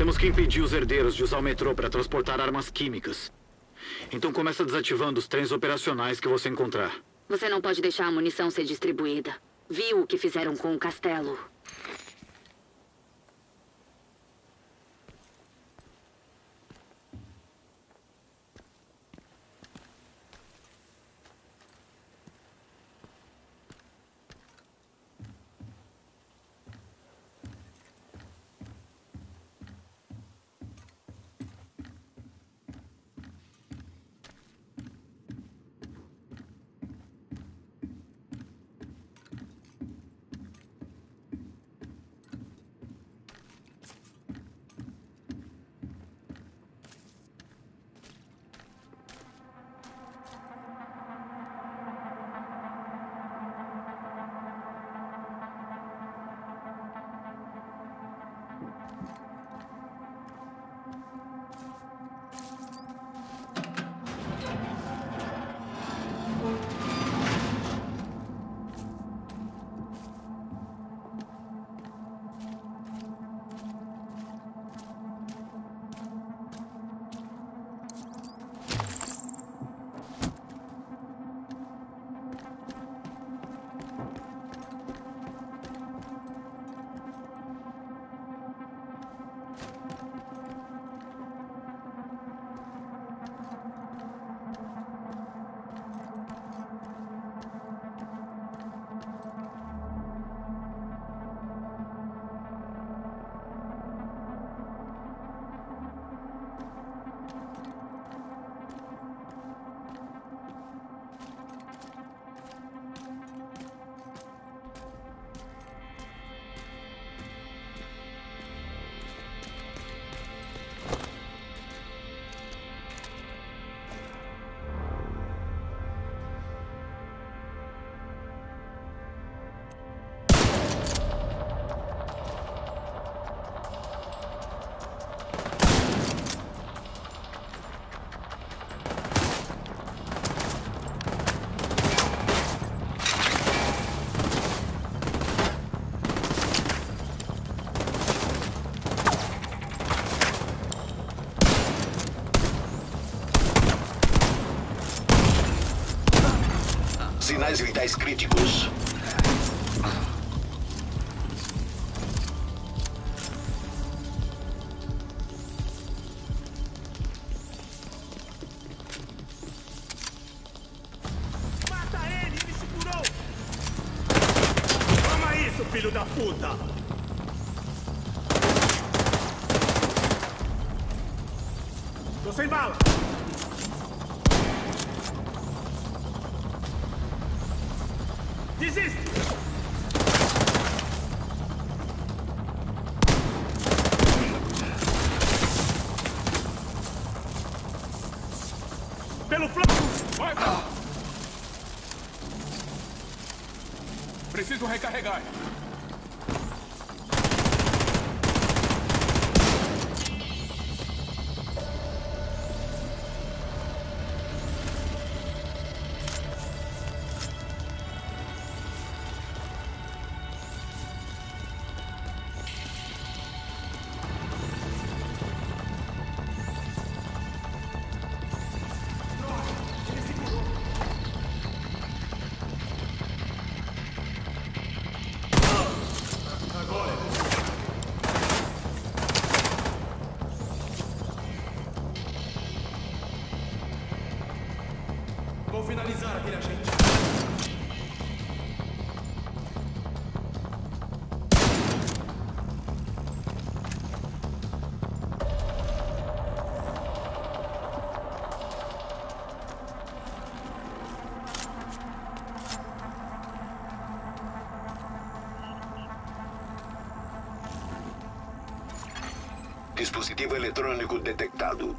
Temos que impedir os herdeiros de usar o metrô para transportar armas químicas. Então começa desativando os trens operacionais que você encontrar. Você não pode deixar a munição ser distribuída. Viu o que fizeram com o castelo. Dispositivo eletrônico detectado.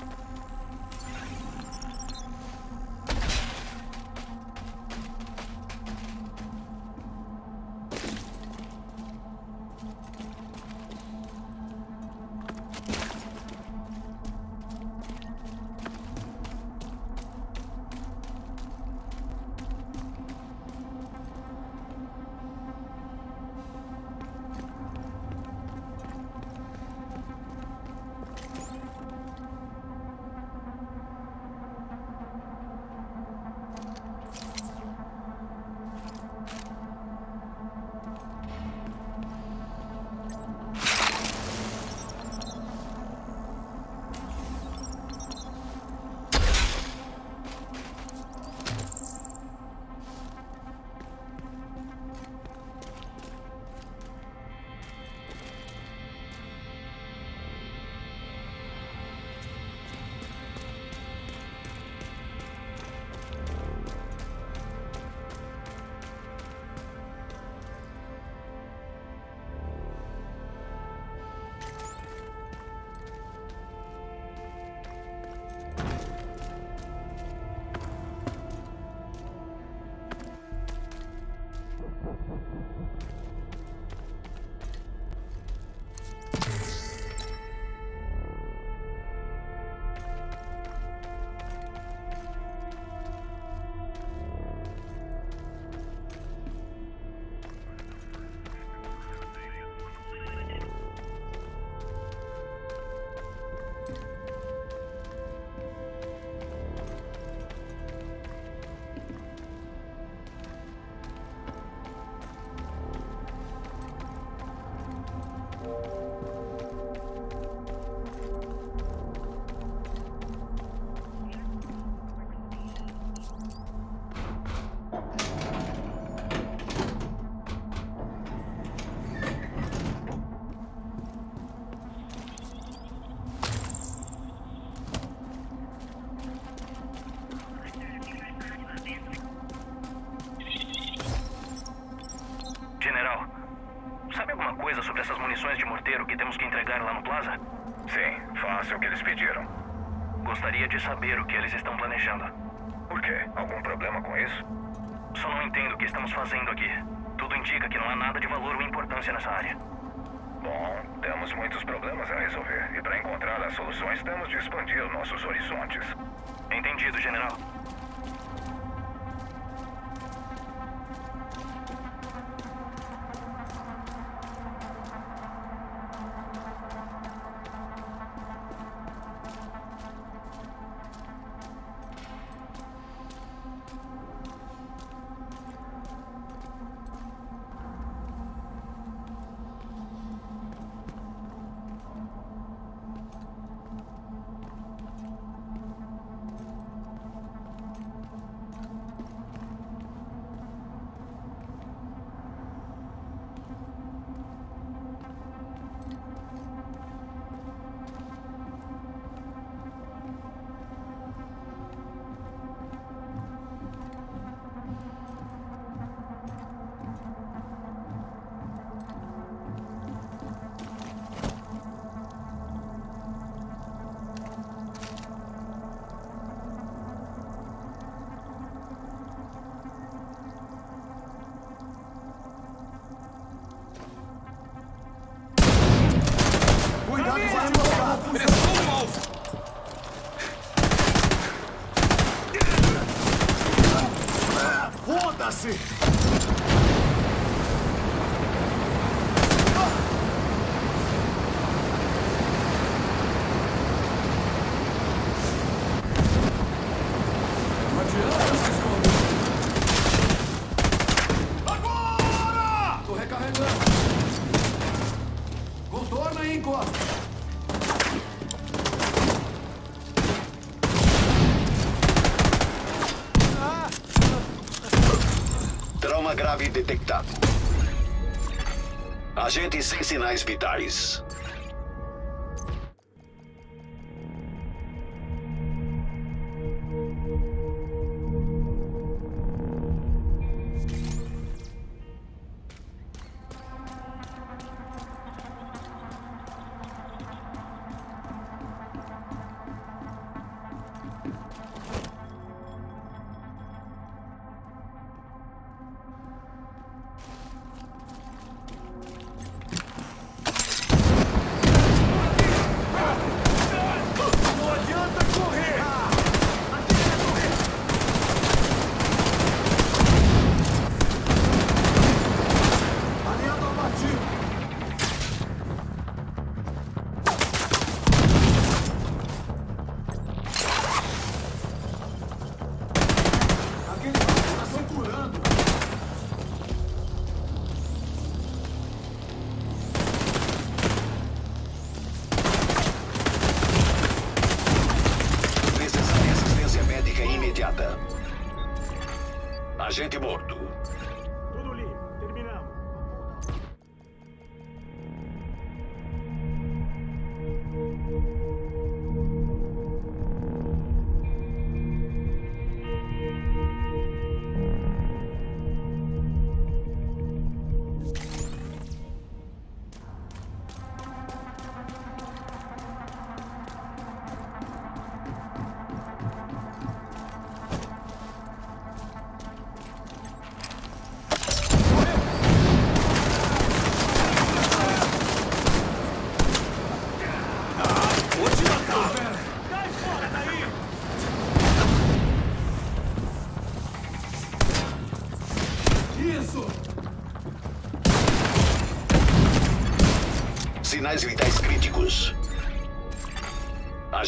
Lugar lá no Plaza? Sim, faça o que eles pediram. Gostaria de saber o que eles estão planejando. Por quê? Algum problema com isso? Só não entendo o que estamos fazendo aqui. Tudo indica que não há nada de valor ou importância nessa área. Bom, temos muitos problemas a resolver. E para encontrar as soluções, temos de expandir nossos horizontes. Entendido, general. Agente sem sinais vitais.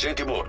Agente morto.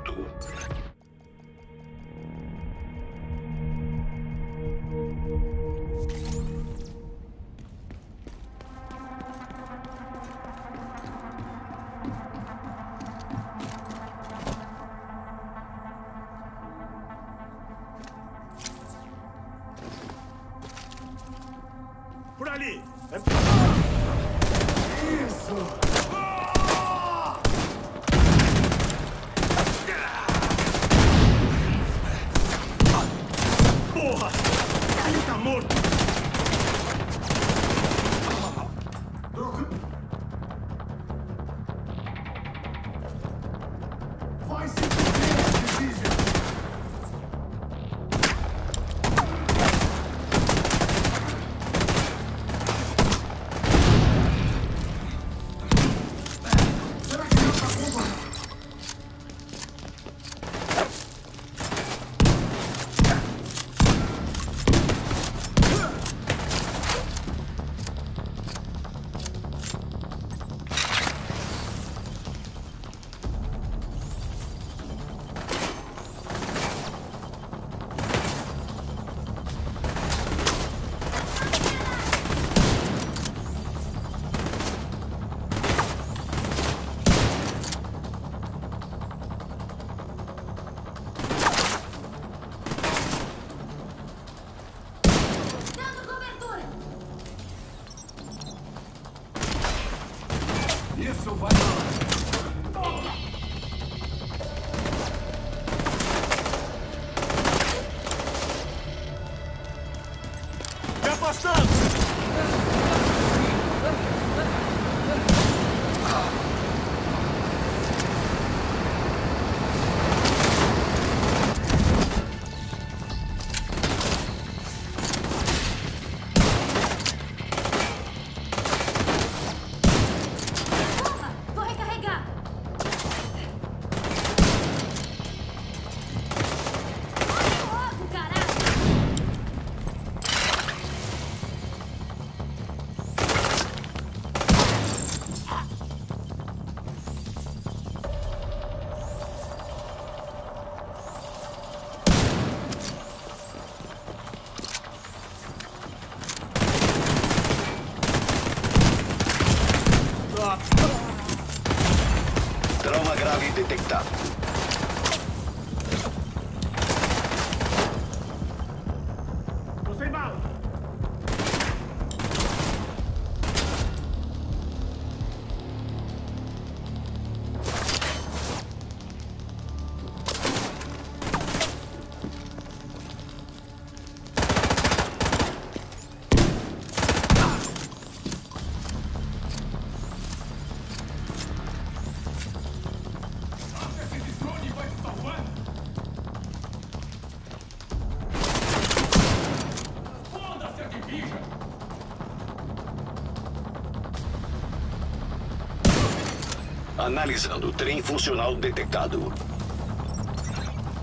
Analisando trem funcional detectado.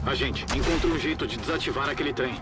Agente, encontre um jeito de desativar aquele trem.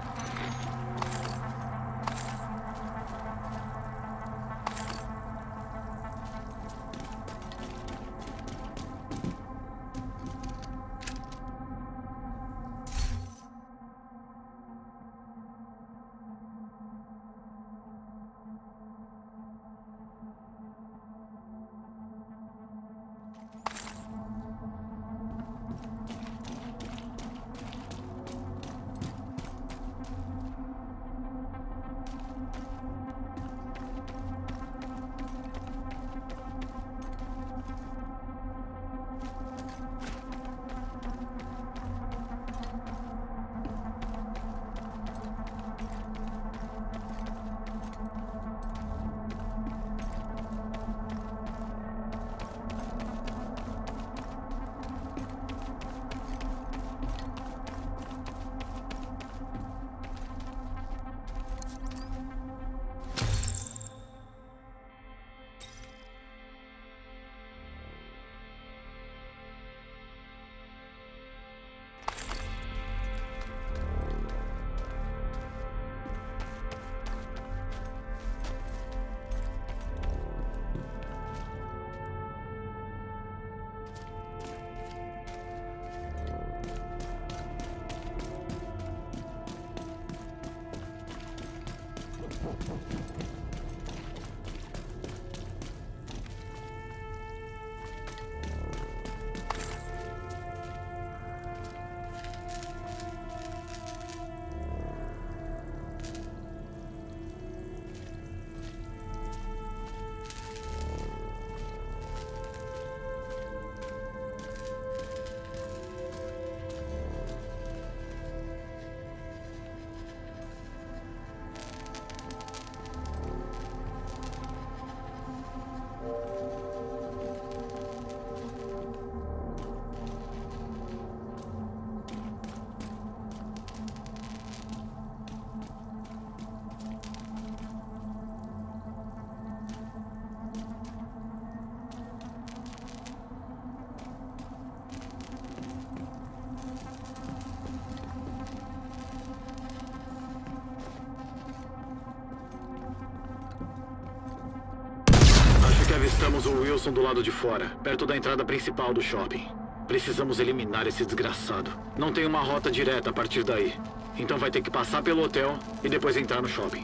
Avistamos o Wilson do lado de fora, perto da entrada principal do shopping. Precisamos eliminar esse desgraçado. Não tem uma rota direta a partir daí. Então vai ter que passar pelo hotel e depois entrar no shopping.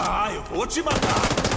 Ah, eu vou te matar!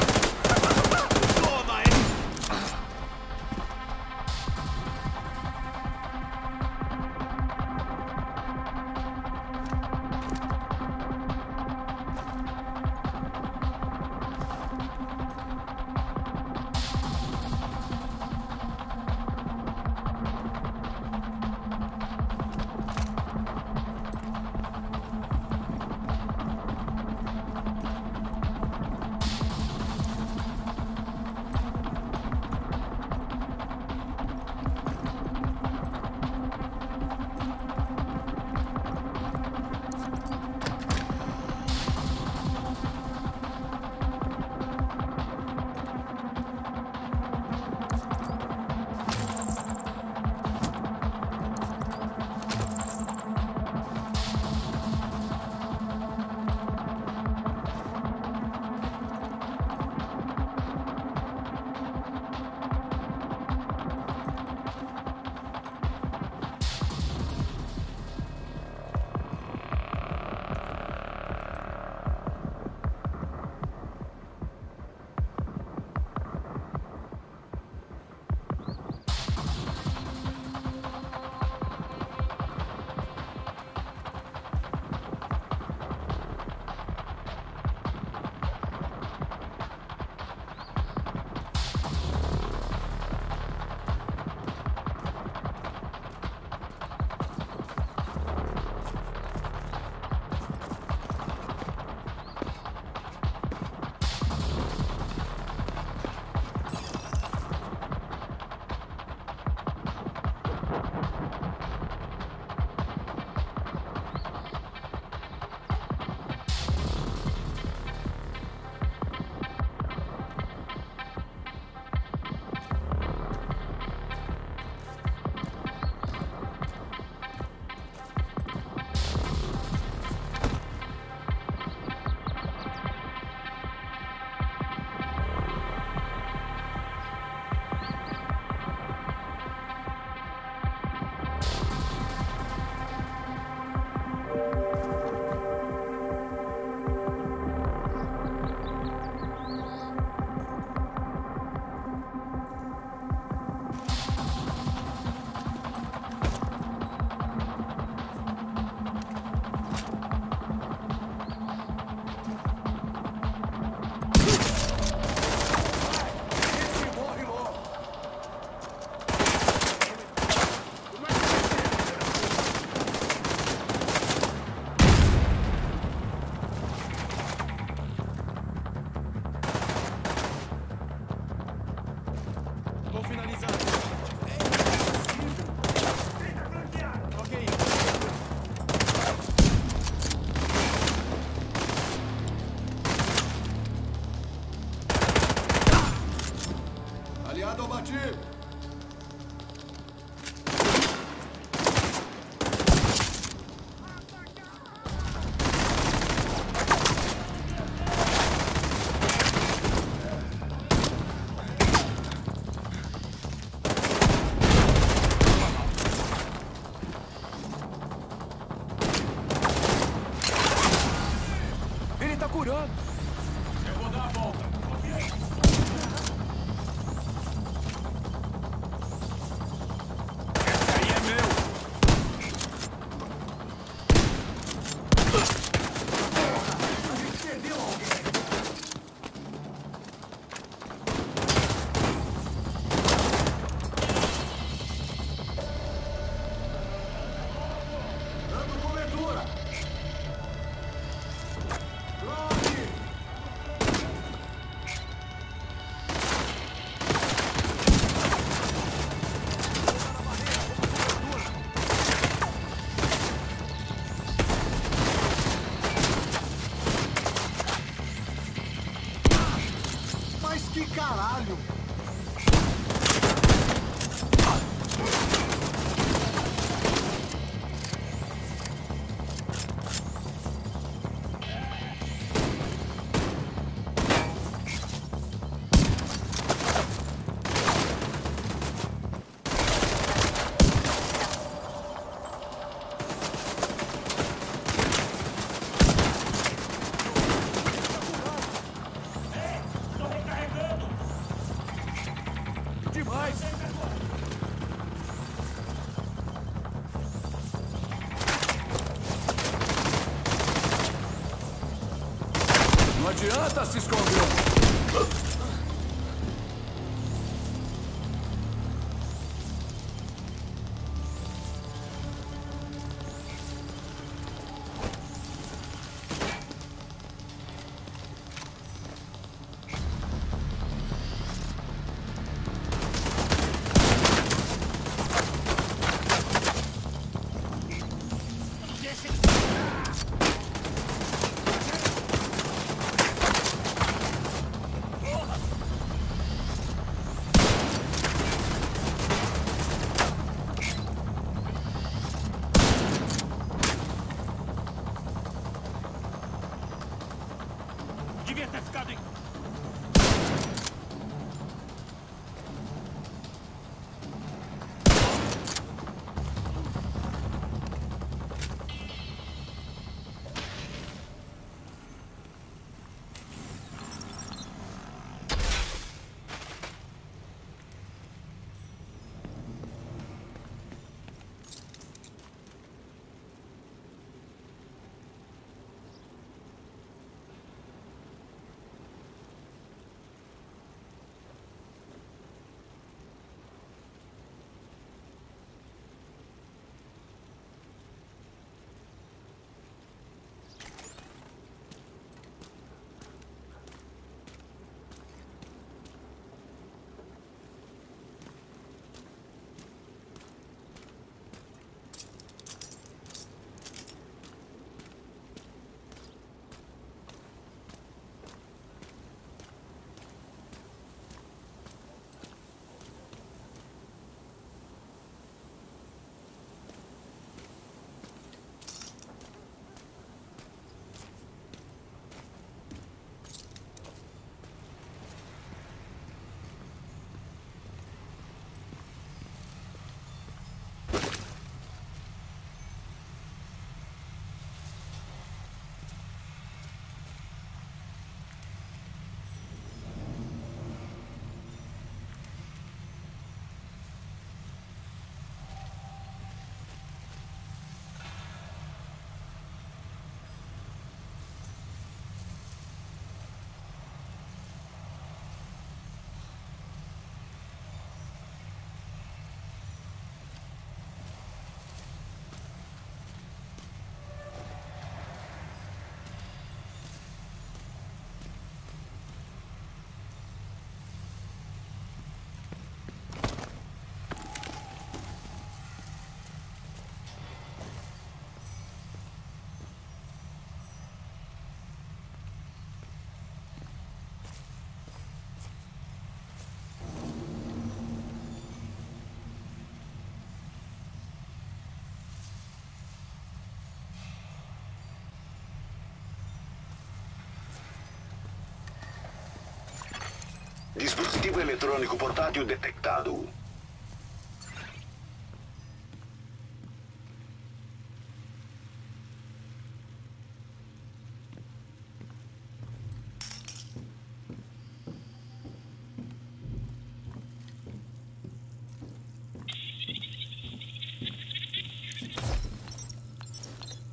Dispositivo eletrônico portátil detectado.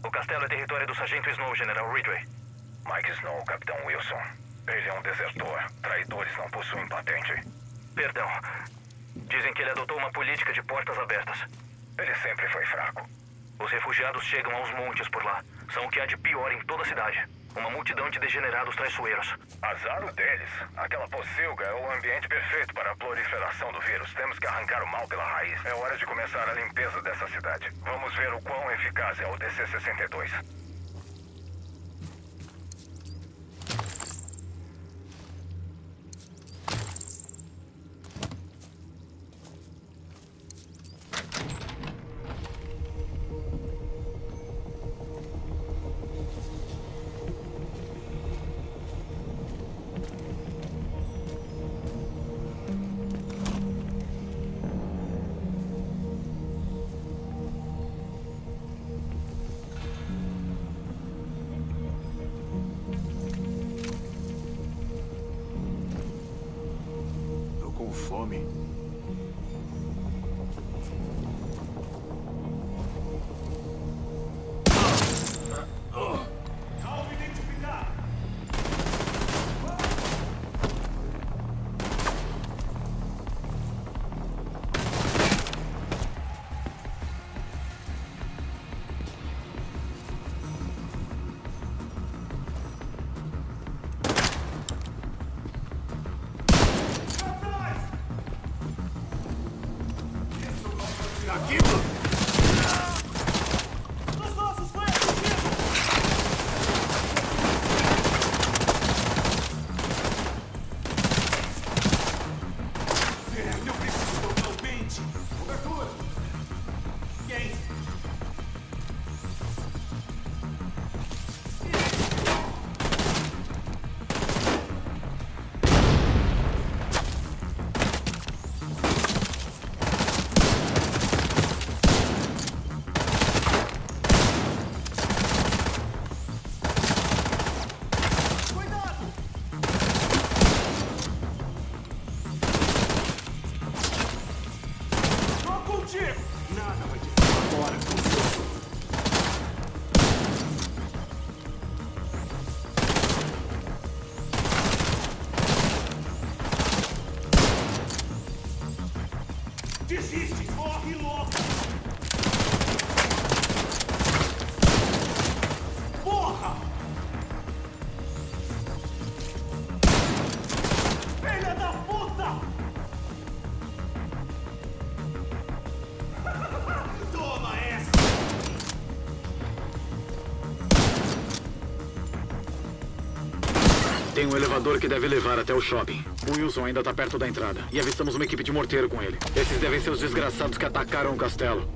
O castelo é território do Sargento Snow, General Ridgway. Mike Snow, Capitão Wilson. Ele é um desertor. Traidores não possuem patente. Perdão. Dizem que ele adotou uma política de portas abertas. Ele sempre foi fraco. Os refugiados chegam aos montes por lá. São o que há de pior em toda a cidade. Uma multidão de degenerados traiçoeiros. Azar o deles. Aquela pocilga é o ambiente perfeito para a proliferação do vírus. Temos que arrancar o mal pela raiz. É hora de começar a limpeza dessa cidade. Vamos ver o quão eficaz é o DC-62. Um elevador que deve levar até o shopping. O Wilson ainda tá perto da entrada. E avistamos uma equipe de morteiro com ele. Esses devem ser os desgraçados que atacaram o castelo.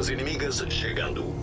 Forças inimigas chegando.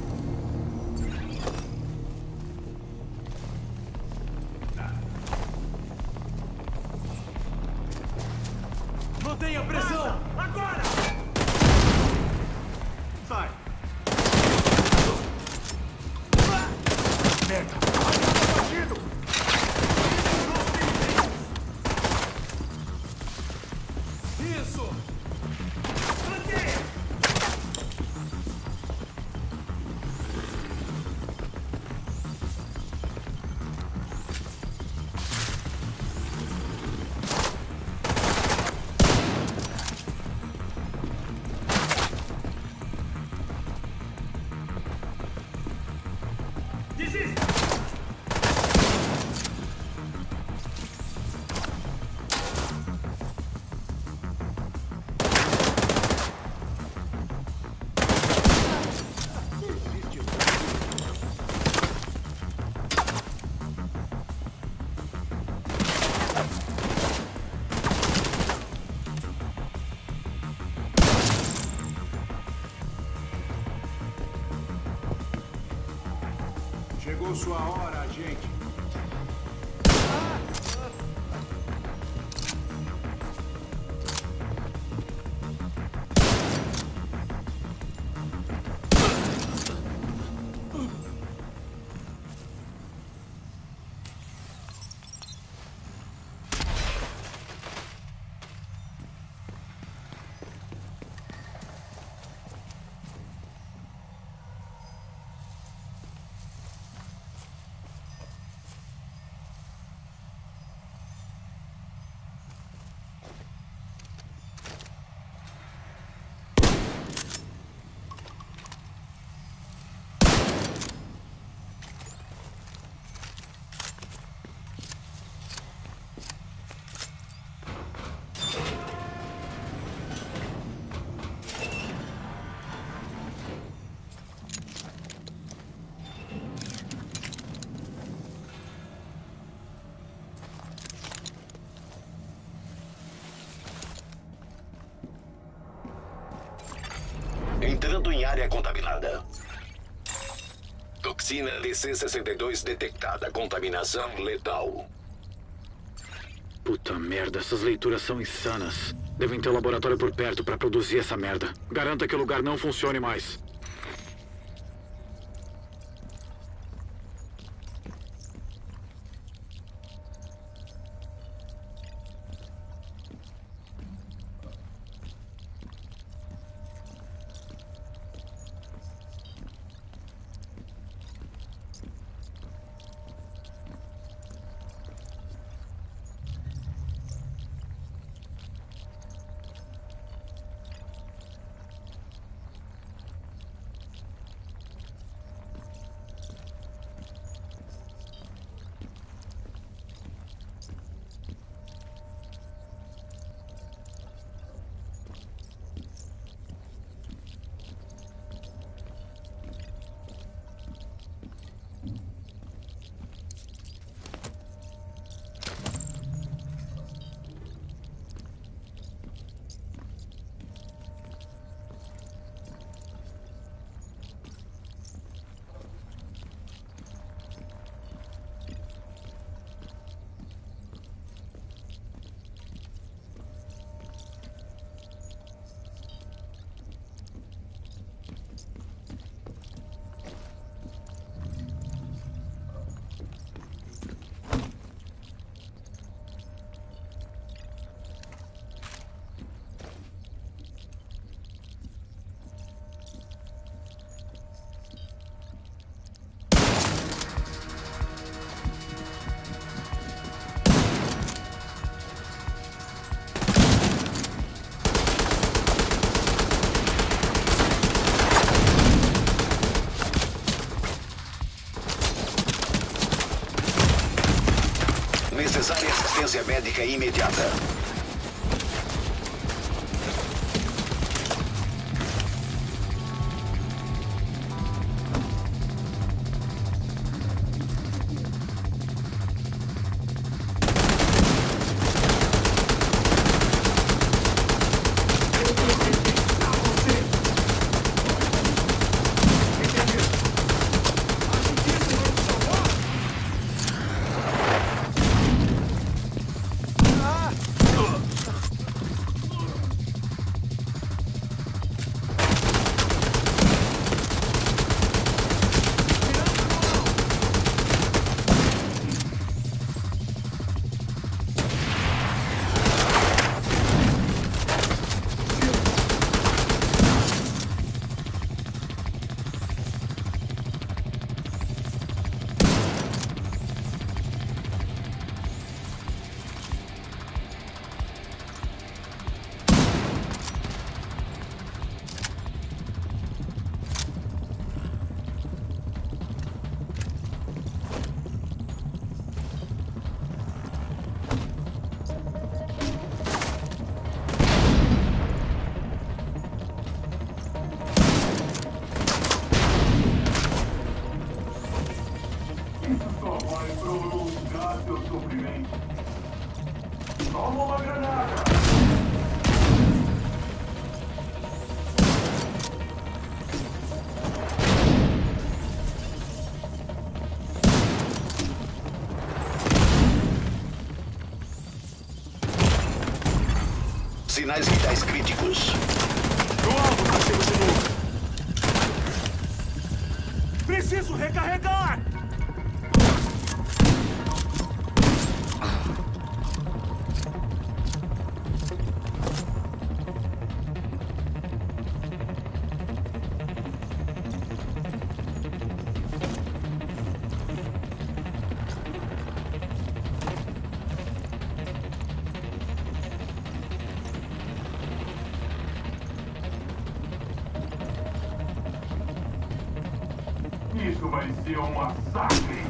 Sua hora, agente. Área contaminada. Toxina DC-62 detectada. Contaminação letal. Puta merda, essas leituras são insanas. Devem ter um laboratório por perto pra produzir essa merda. Garanta que o lugar não funcione mais. Médica imediata. Sinais vitais críticos. Isso vai ser um massacre!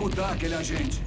Executar aquele agente.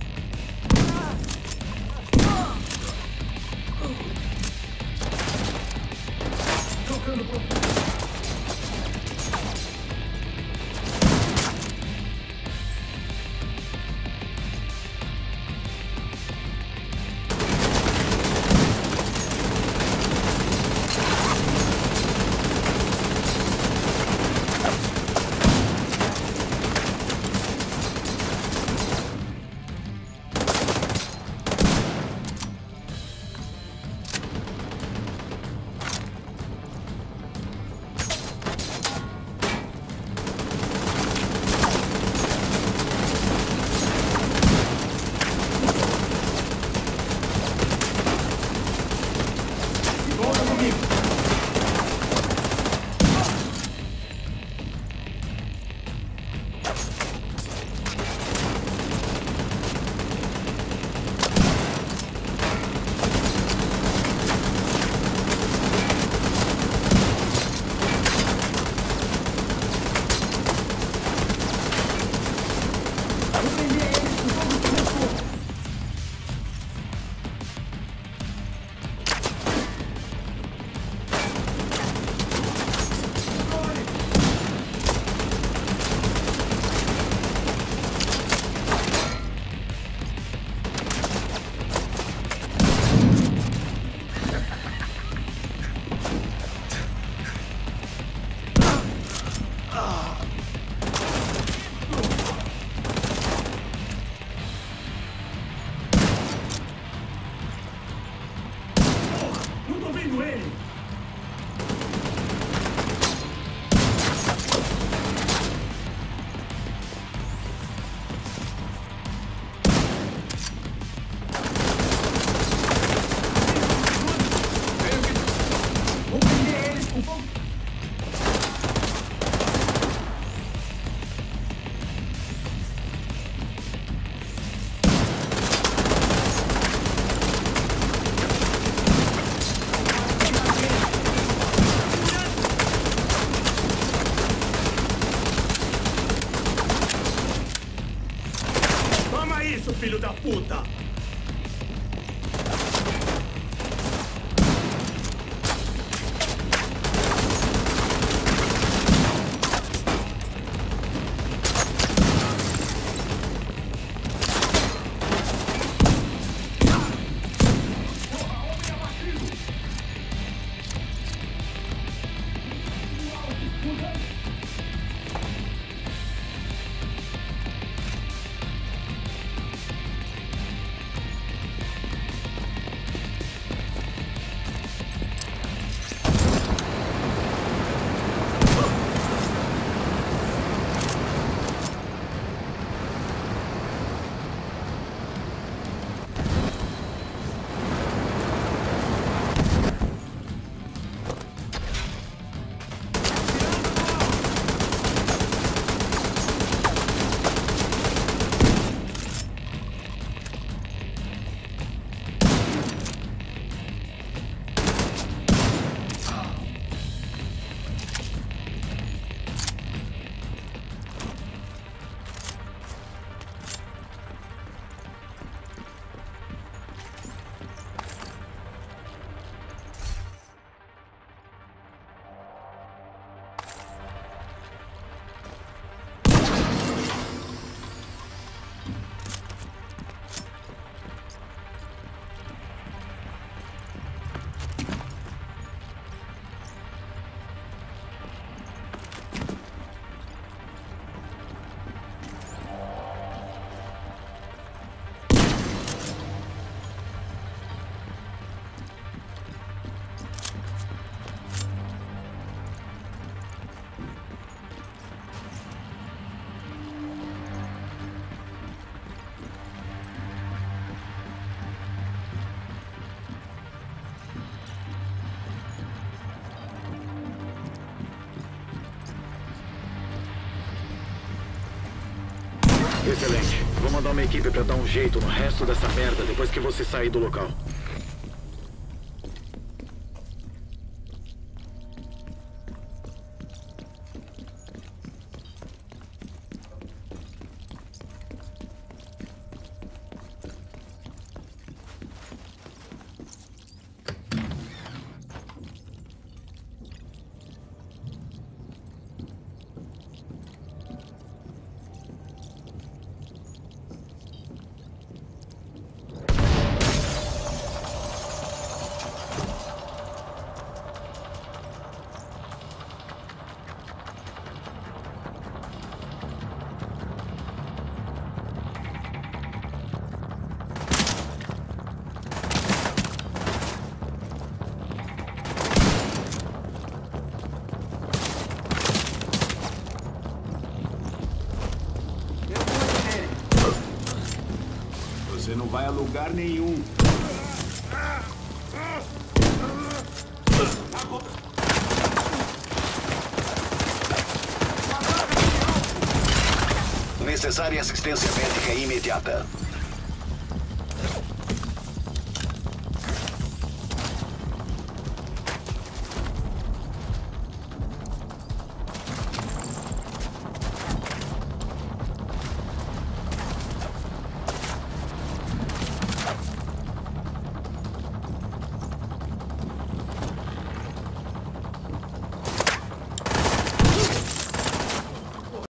Excelente. Vou mandar uma equipe pra dar um jeito no resto dessa merda depois que você sair do local.